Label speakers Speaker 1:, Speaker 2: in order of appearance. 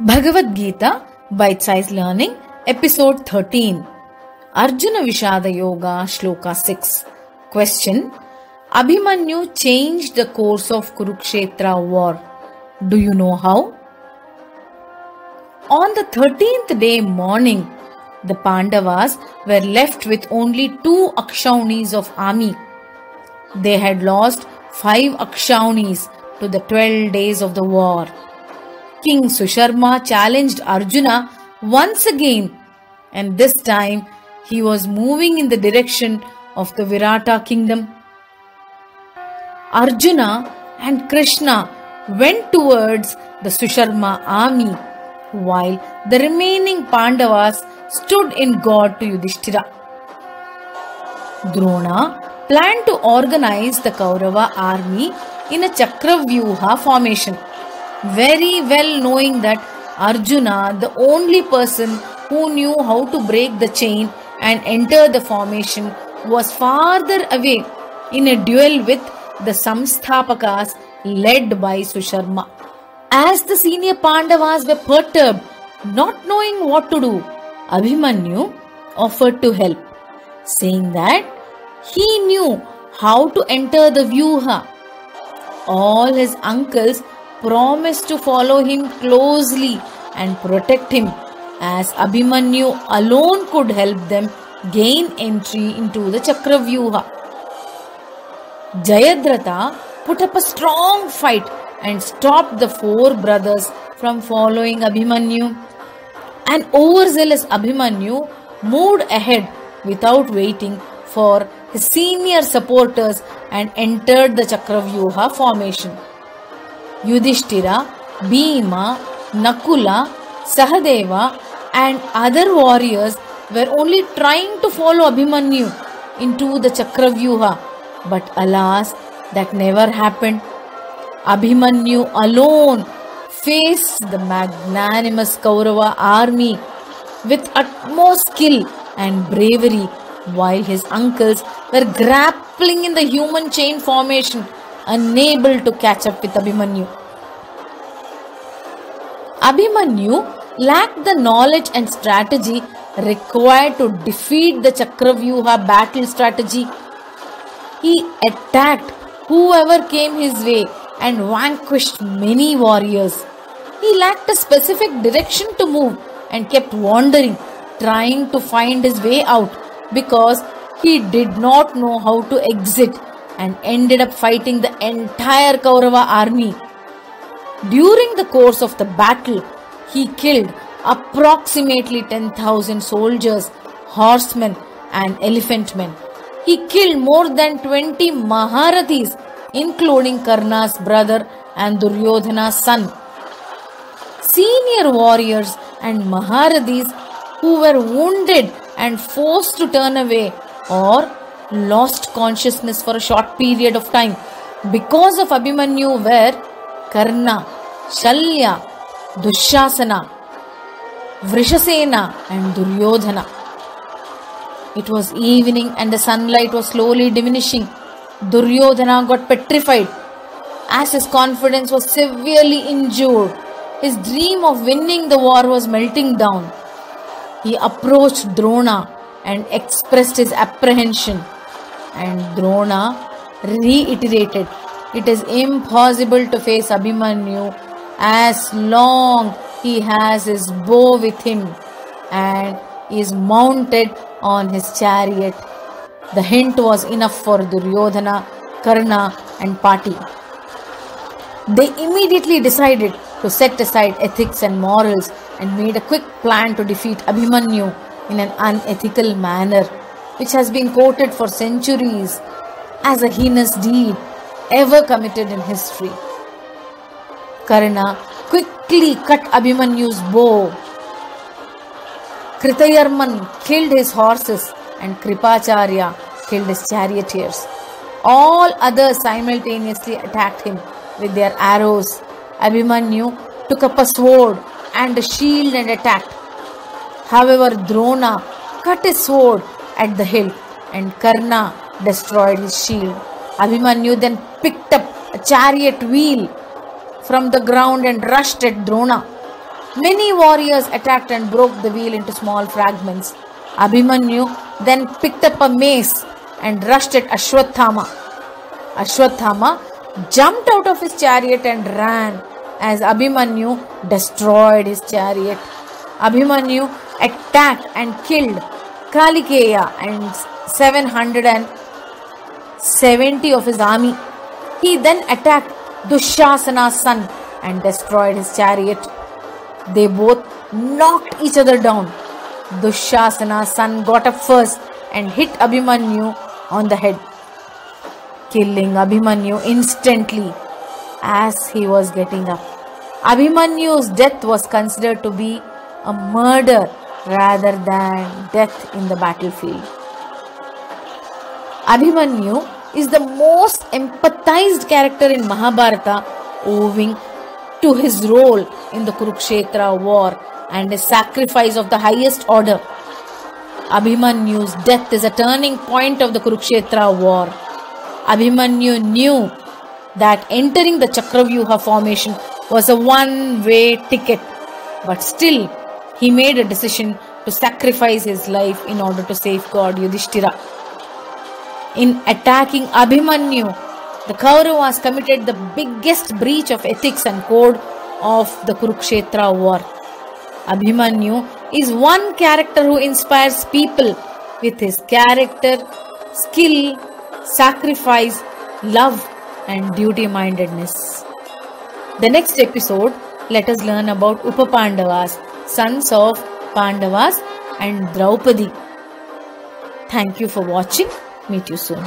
Speaker 1: Bhagavad Gita Bite Size Learning Episode 13 Arjuna Vishada Yoga Shloka 6 Question Abhimanyu changed the course of Kurukshetra war. Do you know how? On the 13th day morning, the Pandavas were left with only two Akshaunis of army. They had lost five Akshaunis to the 12 days of the war. King Susharma challenged Arjuna once again, and this time he was moving in the direction of the Virata kingdom. Arjuna and Krishna went towards the Susharma army, while the remaining Pandavas stood in guard to Yudhishthira. Drona planned to organize the Kaurava army in a Chakravyuha formation very well knowing that Arjuna, the only person who knew how to break the chain and enter the formation, was farther away in a duel with the Samshaptakas led by Susharma. As the senior Pandavas were perturbed, not knowing what to do, Abhimanyu offered to help, saying that he knew how to enter the Vyuha. All his uncles promised to follow him closely and protect him, as Abhimanyu alone could help them gain entry into the Chakravyuha. Jayadratha put up a strong fight and stopped the four brothers from following Abhimanyu. An overzealous Abhimanyu moved ahead without waiting for his senior supporters and entered the Chakravyuha formation. Yudhishthira, Bhima, Nakula, Sahadeva, and other warriors were only trying to follow Abhimanyu into the Chakravyuha, but alas, that never happened. Abhimanyu alone faced the magnanimous Kaurava army with utmost skill and bravery, while his uncles were grappling in the human chain formation unable to catch up with Abhimanyu. Abhimanyu lacked the knowledge and strategy required to defeat the Chakravyuha battle strategy. He attacked whoever came his way and vanquished many warriors. He lacked a specific direction to move and kept wandering, trying to find his way out because he did not know how to exit and ended up fighting the entire Kaurava army. During the course of the battle, he killed approximately 10,000 soldiers, horsemen, and elephant men. He killed more than 20 Maharathis, including Karna's brother and Duryodhana's son. Senior warriors and Maharathis who were wounded and forced to turn away or lost consciousness for a short period of time because of Abhimanyu were Karna, Shalya, Dushasana, Vrishasena and Duryodhana. It was evening and the sunlight was slowly diminishing. Duryodhana got petrified as his confidence was severely injured. His dream of winning the war was melting down. He approached Drona and expressed his apprehension. And Drona reiterated, It is impossible to face Abhimanyu as long he has his bow with him and is mounted on his chariot. The hint was enough for Duryodhana, Karna, and Pati. They immediately decided to set aside ethics and morals and made a quick plan to defeat Abhimanyu in an unethical manner, which has been quoted for centuries as a heinous deed ever committed in history. Karna quickly cut Abhimanyu's bow. Kritavarman killed his horses and Kripacharya killed his charioteers. All others simultaneously attacked him with their arrows. Abhimanyu took up a sword and a shield and attacked. However, Drona cut his sword at the hilt and Karna destroyed his shield. Abhimanyu then picked up a chariot wheel from the ground and rushed at Drona. Many warriors attacked and broke the wheel into small fragments. Abhimanyu then picked up a mace and rushed at Ashwathama. Ashwathama jumped out of his chariot and ran as Abhimanyu destroyed his chariot. Abhimanyu attacked and killed Kalikeya and 770 of his army. He then attacked Dushasana's son and destroyed his chariot. They both knocked each other down. Dushasana's son got up first and hit Abhimanyu on the head, killing Abhimanyu instantly as he was getting up. Abhimanyu's death was considered to be a murder rather than death in the battlefield. Abhimanyu is the most empathized character in Mahabharata owing to his role in the Kurukshetra war and his sacrifice of the highest order. Abhimanyu's death is a turning point of the Kurukshetra war. Abhimanyu knew that entering the Chakravyuha formation was a one way ticket, but still he made a decision to sacrifice his life in order to safeguard Yudhishthira. In attacking Abhimanyu, the Kauravas committed the biggest breach of ethics and code of the Kurukshetra war. Abhimanyu is one character who inspires people with his character, skill, sacrifice, love, and duty mindedness. The next episode, let us learn about Upapandavas, sons of Pandavas and Draupadi. Thank you for watching. Meet you soon.